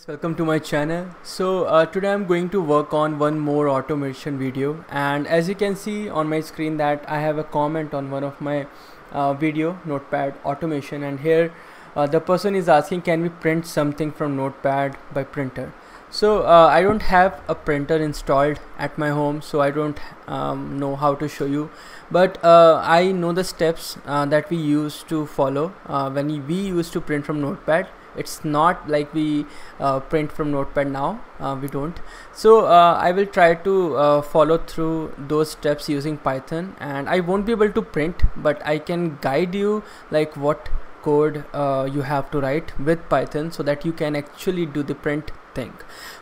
guys welcome to my channel. So uh, today I'm going to work on one more automation video. And as you can see on my screen that I have a comment on one of my uh, video notepad automation. And here uh, the person is asking can we print something from notepad by printer? So uh, I don't have a printer installed at my home so I don't um, know how to show you. But uh, I know the steps uh, that we used to follow when we used to print from notepad it's not like we uh, print from notepad now uh, we don't. So I will try to follow through those steps using Python and I won't be able to print but I can guide you like what code uh, you have to write with Python so that you can actually do the print thing.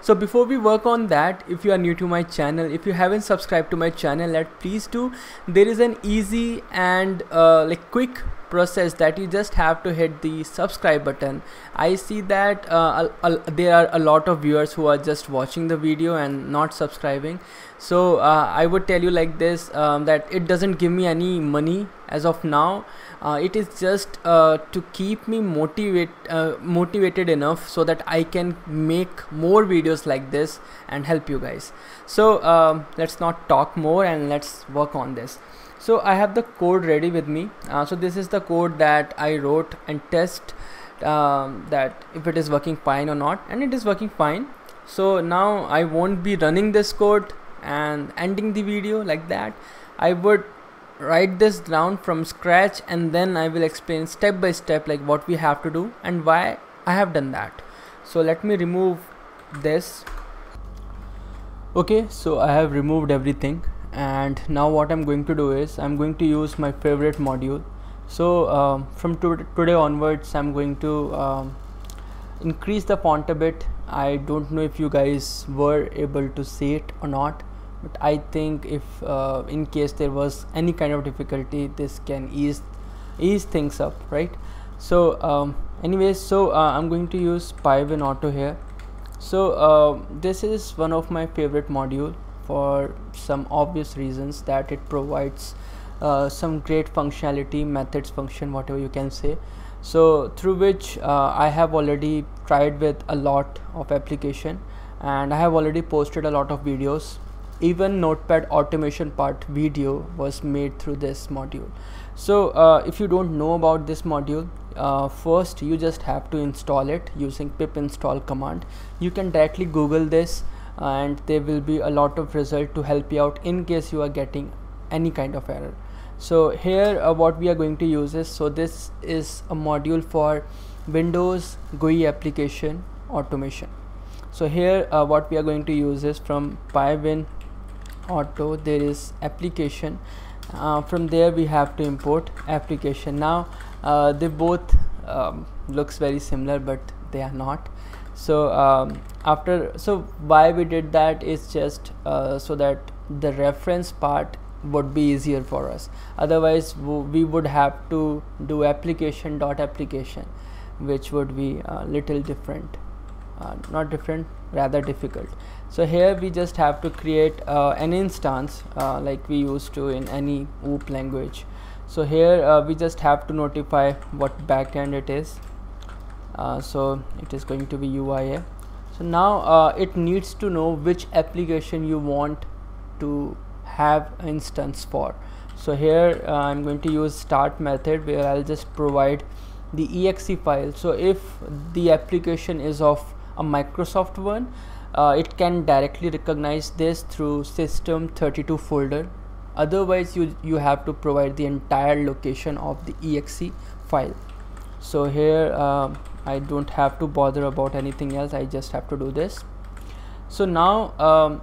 So before we work on that if you are new to my channel if you haven't subscribed to my channel let please do. There is an easy and uh, like quick process that you just have to hit the subscribe button. I see that uh, there are a lot of viewers who are just watching the video and not subscribing. So uh, i would tell you like this um, that it doesn't give me any money as of now. Uh, it is just uh, to keep me motivate uh, motivated enough so that I can make more videos like this and help you guys. So um, let's not talk more and let's work on this so I have the code ready with me. Uh, so this is the code that I wrote and test um, that if it is working fine or not. And it is working fine. So now I won't be running this code and ending the video like that. I would write this down from scratch and then I will explain step by step like what we have to do and why I have done that. So let me remove this. Okay so I have removed everything and now what I'm going to do is I'm going to use my favorite module. So um, from to today onwards I'm going to um, increase the font a bit. I don't know if you guys were able to see it or not but I think if uh, in case there was any kind of difficulty this can ease ease things up right? So um, anyways so uh, I'm going to use PyWinAuto here. So uh, this is one of my favorite module for some obvious reasons that it provides uh, some great functionality methods function whatever you can say. So through which uh, I have already tried with a lot of application and I have already posted a lot of videos. Even notepad automation part video was made through this module. So uh, if you don't know about this module uh, first you just have to install it using pip install command. You can directly google this and there will be a lot of result to help you out in case you are getting any kind of error. So here uh, what we are going to use is so this is a module for windows GUI application automation. So here uh, what we are going to use is from pywin auto there is application. Uh, from there we have to import application. Now uh, they both um, looks very similar but they are not so um, after so why we did that is just uh, so that the reference part would be easier for us. Otherwise we would have to do application dot application which would be a little different uh, not different rather difficult. So here we just have to create uh, an instance uh, like we used to in any OOP language. So here uh, we just have to notify what backend it is. uh, so it is going to be UIA so now uh, it needs to know which application you want to have instance for. So here uh, I'm going to use start method where I'll just provide the exe file. So if the application is of a Microsoft one uh, it can directly recognize this through system 32 folder. Otherwise you you have to provide the entire location of the exe file. So here uh, I don't have to bother about anything else I just have to do this. So now um,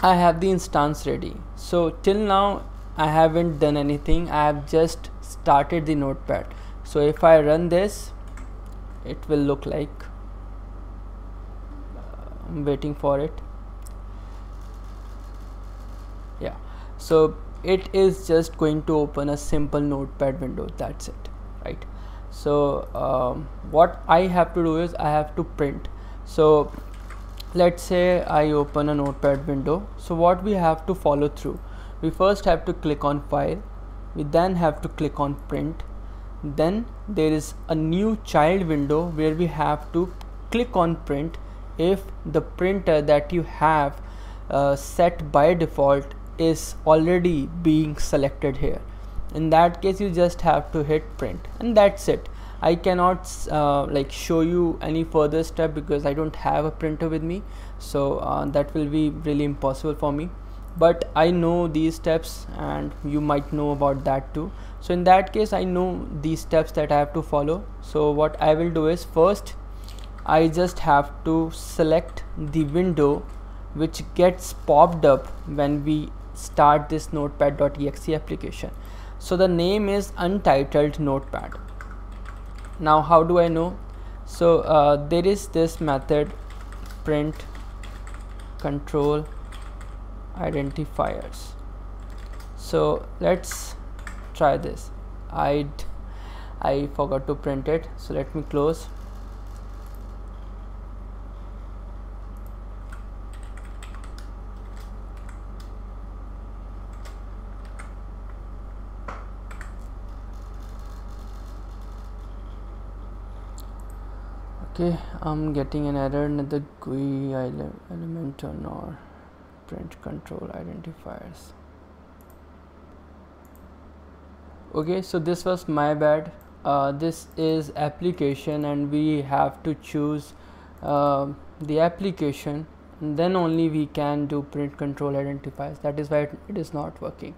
I have the instance ready. So till now I haven't done anything. I have just started the notepad. So if I run this it will look like I'm waiting for it. Yeah. So it is just going to open a simple notepad window. That's it. Right so um, what I have to do is I have to print. So let's say I open a notepad window. So what we have to follow through? We first have to click on file. We then have to click on print. Then there is a new child window where we have to click on print. If the printer that you have uh, set by default is already being selected here in that case you just have to hit print. And that's it. I cannot uh, like show you any further step because I don't have a printer with me. So uh, that will be really impossible for me. But I know these steps and you might know about that too. So in that case I know these steps that I have to follow. So what I will do is first I just have to select the window which gets popped up when we start this notepad.exe application so the name is untitled notepad. Now how do I know? So uh, there is this method print control identifiers. So let's try this. I I forgot to print it so let me close okay I'm getting an error in the GUI element or print control identifiers. Okay so this was my bad. Uh, this is application and we have to choose uh, the application. And then only we can do print control identifiers. That is why it, it is not working.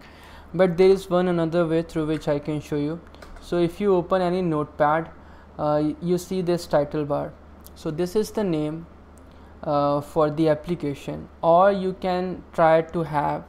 But there is one another way through which I can show you. So if you open any notepad you see this title bar. So this is the name uh, for the application. Or you can try to have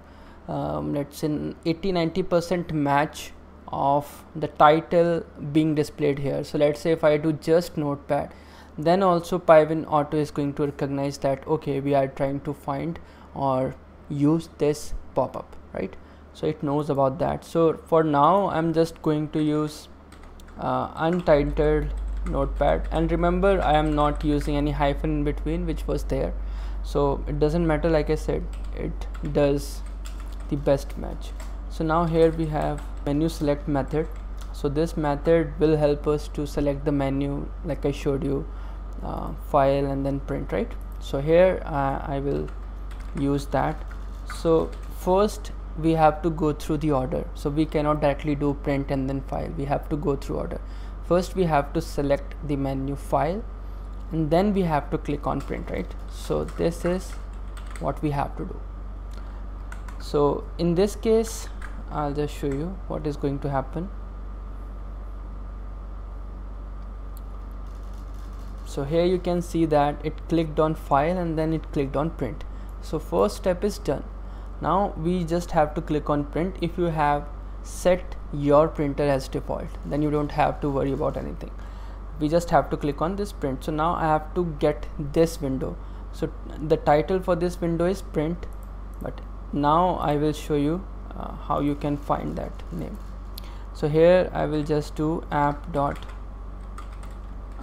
um, let's say 80 90 percent match of the title being displayed here. So let's say if I do just notepad then also PyWinAuto is going to recognize that okay we are trying to find or use this pop-up right? So it knows about that. So for now I'm just going to use uh, untitled notepad. And remember I am not using any hyphen in between which was there. So it doesn't matter like I said it does the best match. So now here we have menu select method. So this method will help us to select the menu like I showed you uh, file and then print right? So here uh, I will use that. So first we have to go through the order. So we cannot directly do print and then file. We have to go through order. First we have to select the menu file and then we have to click on print right? So this is what we have to do. So in this case I'll just show you what is going to happen. So here you can see that it clicked on file and then it clicked on print. So first step is done now we just have to click on print. If you have set your printer as default then you don't have to worry about anything. We just have to click on this print. So now I have to get this window. So the title for this window is print but now I will show you uh, how you can find that name. So here I will just do app dot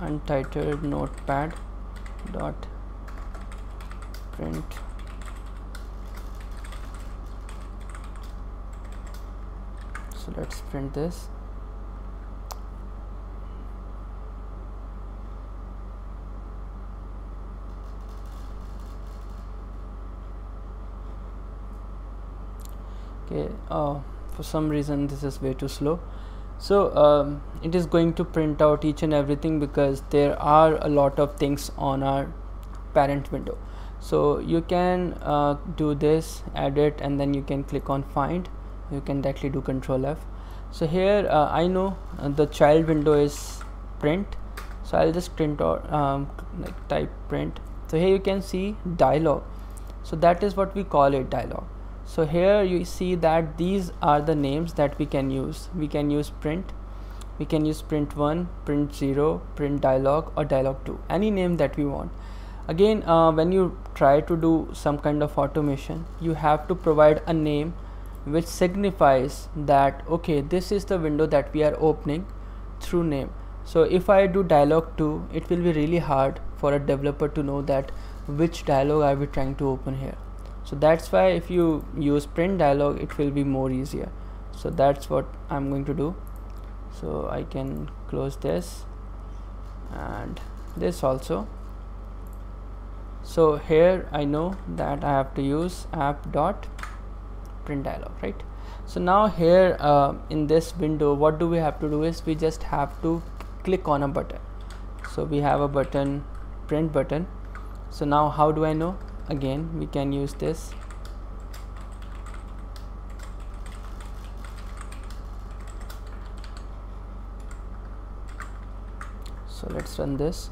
untitled notepad dot print so let's print this. Okay uh, for some reason this is way too slow. So um, it is going to print out each and everything because there are a lot of things on our parent window. So you can uh, do this edit and then you can click on find you can directly do control F. So here uh, I know uh, the child window is print. So I'll just print or um, like type print. So here you can see dialog. So that is what we call it dialog. So here you see that these are the names that we can use. We can use print. We can use print 1 print 0 print dialog or dialog 2 any name that we want. Again uh, when you try to do some kind of automation you have to provide a name which signifies that okay this is the window that we are opening through name. So if I do dialog 2 it will be really hard for a developer to know that which dialog are we trying to open here. So that's why if you use print dialog it will be more easier. So that's what I'm going to do. So I can close this and this also. So here I know that I have to use app dot print dialog right? So now here uh, in this window what do we have to do is we just have to click on a button. So we have a button print button. So now how do I know? Again we can use this. So let's run this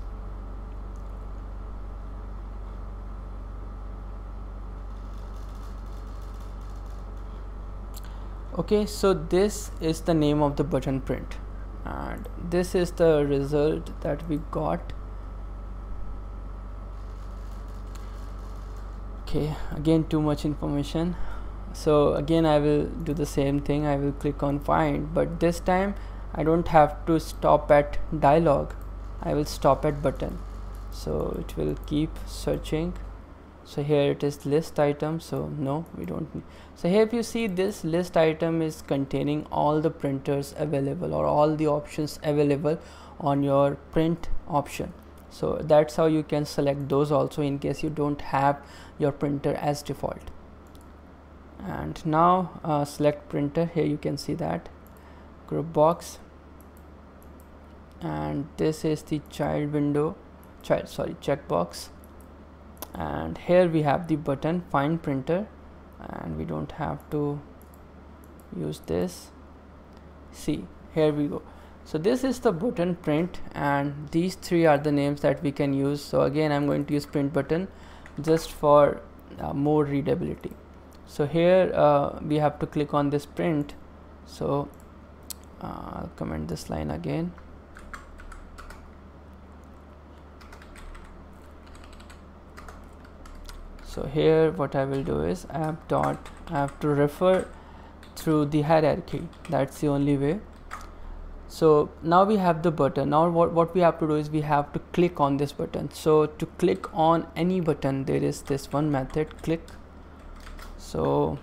okay so this is the name of the button print. And this is the result that we got. Okay again too much information. So again I will do the same thing. I will click on find. But this time I don't have to stop at dialog. I will stop at button. So it will keep searching so here it is list item so no we don't need. so here if you see this list item is containing all the printers available or all the options available on your print option. So that's how you can select those also in case you don't have your printer as default. And now uh, select printer here you can see that. Group box. And this is the child window child sorry checkbox and here we have the button find printer. And we don't have to use this. See here we go. So this is the button print and these three are the names that we can use. So again I'm going to use print button just for uh, more readability. So here uh, we have to click on this print. So uh, I'll comment this line again so here what I will do is app dot I have to refer through the hierarchy. That's the only way. So now we have the button. Now what, what we have to do is we have to click on this button. So to click on any button there is this one method click. So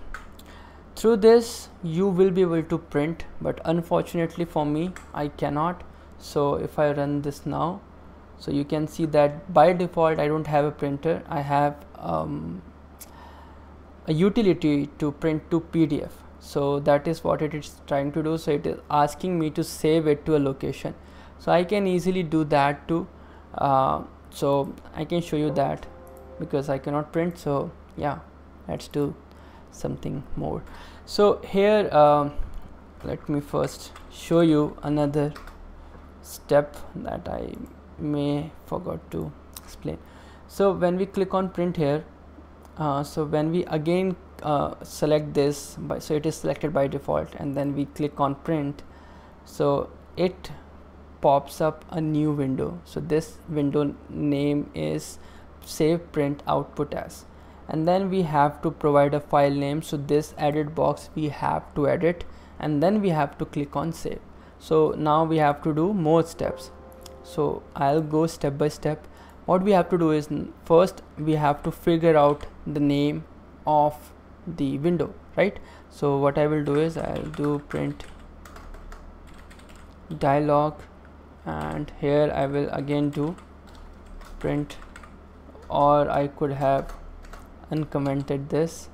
through this you will be able to print but unfortunately for me I cannot. So if I run this now so you can see that by default I don't have a printer. I have um, a utility to print to PDF so that is what it is trying to do. So it is asking me to save it to a location. So I can easily do that too. Uh, so I can show you that because I cannot print. So yeah let's do something more. So here um, let me first show you another step that I may forgot to explain. So when we click on print here uh, so when we again uh, select this by so it is selected by default and then we click on print so it pops up a new window. So this window name is save print output as. And then we have to provide a file name. So this edit box we have to edit and then we have to click on save. So now we have to do more steps so I'll go step by step. What we have to do is first we have to figure out the name of the window right? So what I will do is I'll do print dialog and here I will again do print or I could have uncommented this.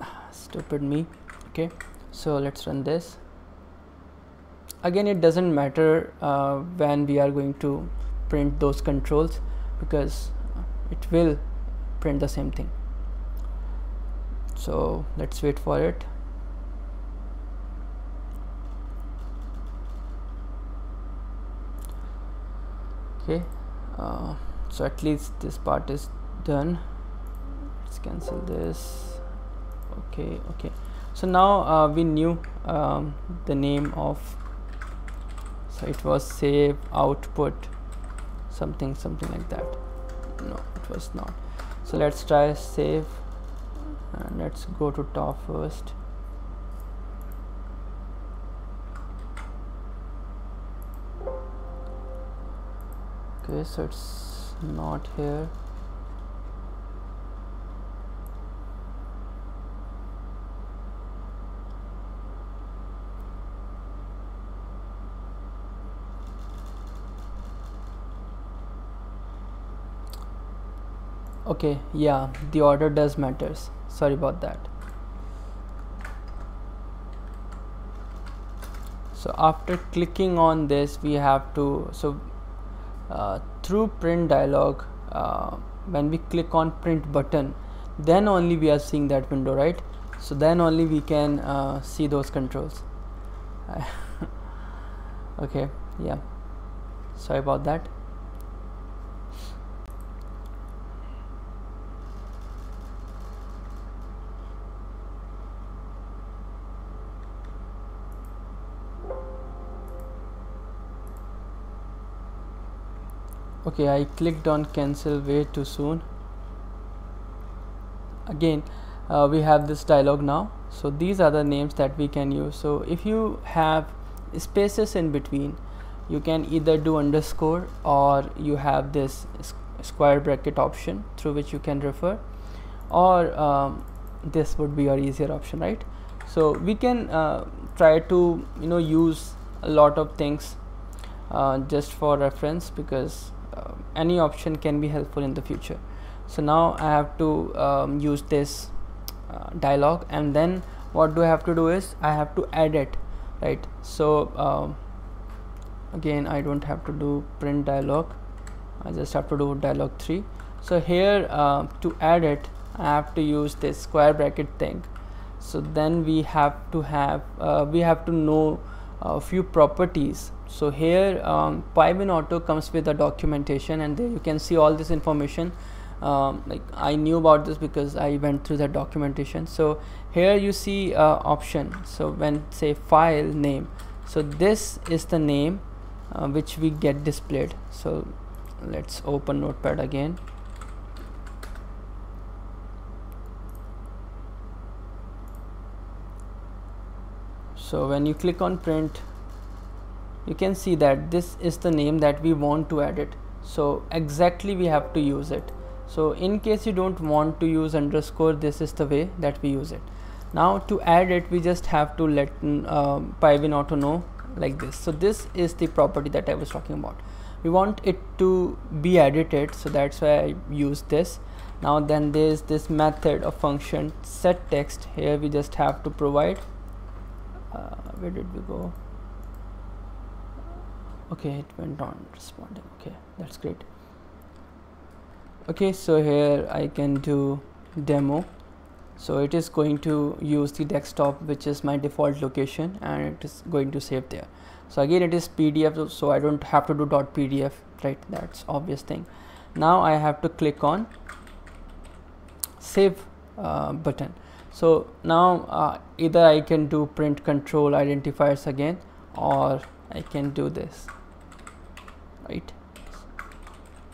Stupid me. Okay so let's run this again it doesn't matter uh, when we are going to print those controls because it will print the same thing. So let's wait for it. Okay uh, so at least this part is done. Let's cancel this. Okay okay. So now uh, we knew um, the name of so it was save output something something like that. No it was not. So let's try save and let's go to top first. Okay so it's not here okay yeah the order does matters. Sorry about that. So after clicking on this we have to so uh, through print dialog uh, when we click on print button then only we are seeing that window right? So then only we can uh, see those controls. Okay yeah. Sorry about that okay I clicked on cancel way too soon. Again uh, we have this dialog now. So these are the names that we can use. So if you have spaces in between you can either do underscore or you have this square bracket option through which you can refer. Or um, this would be your easier option right? So we can uh, try to you know use a lot of things uh, just for reference because any option can be helpful in the future. So now I have to um, use this uh, dialog and then what do I have to do is I have to add it right? So um, again I don't have to do print dialog I just have to do dialog 3 so here uh, to add it I have to use this square bracket thing. So then we have to have uh, we have to know a few properties so here um, Auto comes with a documentation and there you can see all this information. Um, like I knew about this because I went through the documentation. So here you see uh, option. So when say file name. So this is the name uh, which we get displayed. So let's open notepad again. So when you click on print you can see that this is the name that we want to add it. So exactly we have to use it. So in case you don't want to use underscore this is the way that we use it. Now to add it we just have to let uh, PyWinAuto know like this. So this is the property that I was talking about. We want it to be edited so that's why I use this. Now then there's this method of function set text. Here we just have to provide uh, where did we go okay it went on responding. Okay that's great. Okay so here I can do demo. So it is going to use the desktop which is my default location and it is going to save there. So again it is PDF so I don't have to do dot .pdf right? That's obvious thing. Now I have to click on save uh, button. So now uh, either I can do print control identifiers again or I can do this right?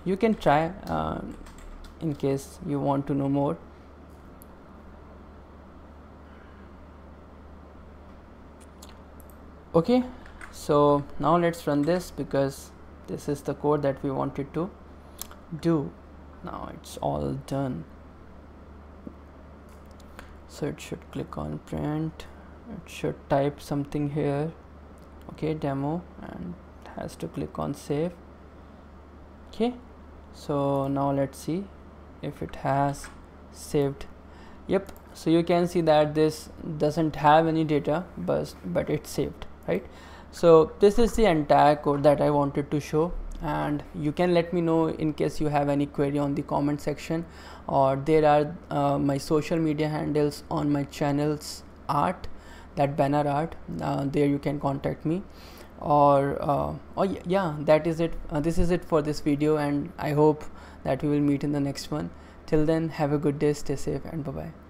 You can try uh, in case you want to know more. Okay so now let's run this because this is the code that we wanted to do. Now it's all done. So it should click on print. It should type something here. Okay demo and has to click on save. Okay so now let's see if it has saved. Yep so you can see that this doesn't have any data but but it's saved right? So this is the entire code that I wanted to show and you can let me know in case you have any query on the comment section or there are uh, my social media handles on my channels art that banner art uh, there you can contact me or uh, oh yeah that is it. Uh, this is it for this video and I hope that we will meet in the next one. Till then have a good day. Stay safe and bye bye